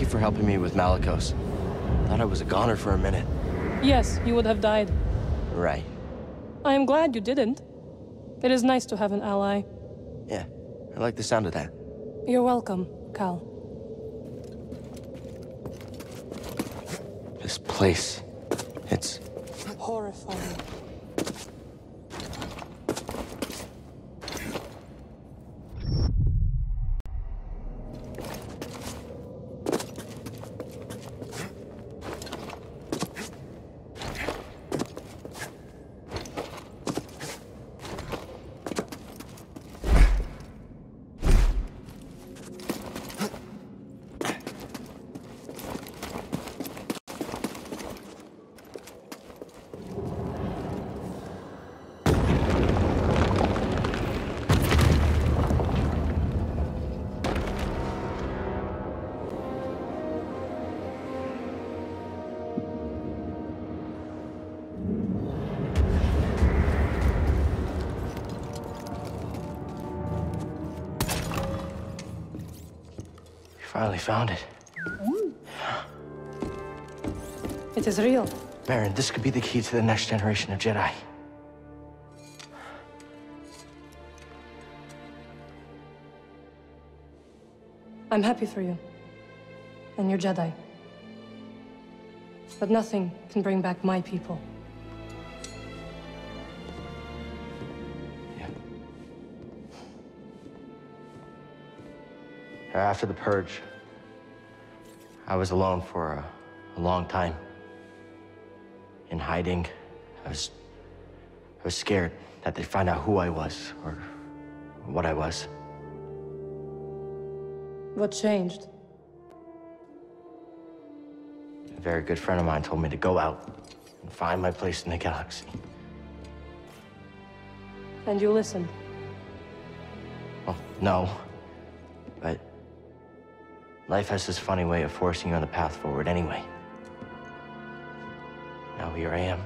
Thank you for helping me with Malicos. Thought I was a goner for a minute. Yes, you would have died. Right. I am glad you didn't. It is nice to have an ally. Yeah, I like the sound of that. You're welcome, Cal. This place, it's... Horrifying. Finally found it. It is real. Merrin, this could be the key to the next generation of Jedi. I'm happy for you. And your Jedi. But nothing can bring back my people. Yeah. After the Purge, I was alone for a, a long time. In hiding, I was... I was scared that they'd find out who I was, or what I was. What changed? A very good friend of mine told me to go out and find my place in the galaxy. And you listened. Well, no. But life has this funny way of forcing you on the path forward anyway. Now here I am.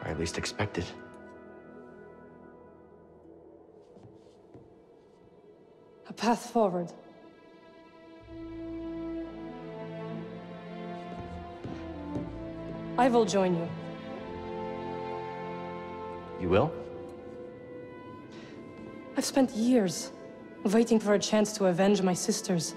Or at least expected. A path forward. I will join you. You will? I've spent years waiting for a chance to avenge my sisters.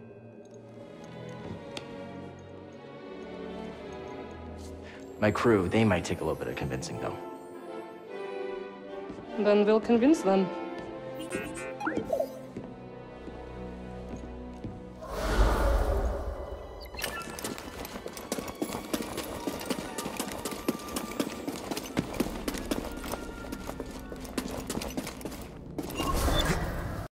My crew, they might take a little bit of convincing, though. Then we'll convince them.